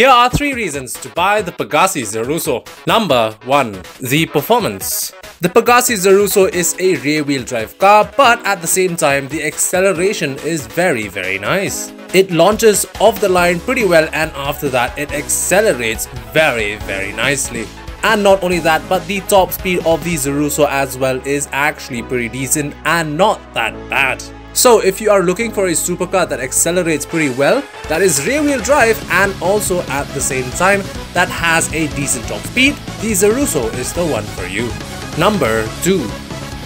Here are three reasons to buy the Pegassi Zorusso. Number 1. The performance. The Pegassi Zorusso is a rear-wheel drive car but at the same time the acceleration is very very nice. It launches off the line pretty well and after that it accelerates very very nicely. And not only that, but the top speed of the Zorusso as well is actually pretty decent and not that bad. So if you are looking for a supercar that accelerates pretty well, that is rear wheel drive and also at the same time that has a decent top speed, the Zorusso is the one for you. Number 2.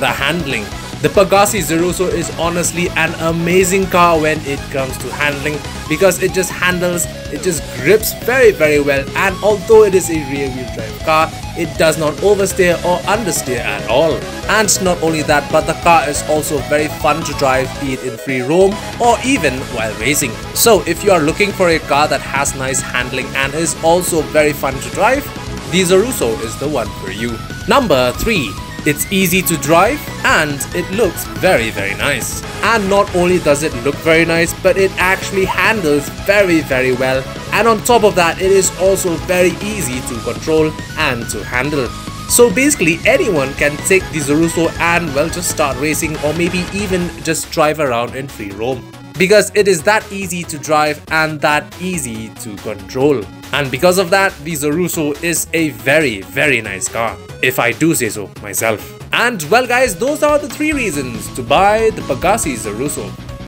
The handling. The Pegassi Zorusso is honestly an amazing car when it comes to handling because it just handles, it just grips very very well and although it is a rear wheel drive car, it does not oversteer or understeer at all. And not only that but the car is also very fun to drive be it in free roam or even while racing. So if you are looking for a car that has nice handling and is also very fun to drive, the Zorusso is the one for you. Number 3. It's easy to drive and it looks very very nice. And not only does it look very nice but it actually handles very very well and on top of that it is also very easy to control and to handle. So basically anyone can take the Zorusso and well just start racing or maybe even just drive around in free roam because it is that easy to drive and that easy to control. And because of that, the Zorusso is a very, very nice car, if I do say so myself. And well guys, those are the three reasons to buy the Pegassi Zorusso.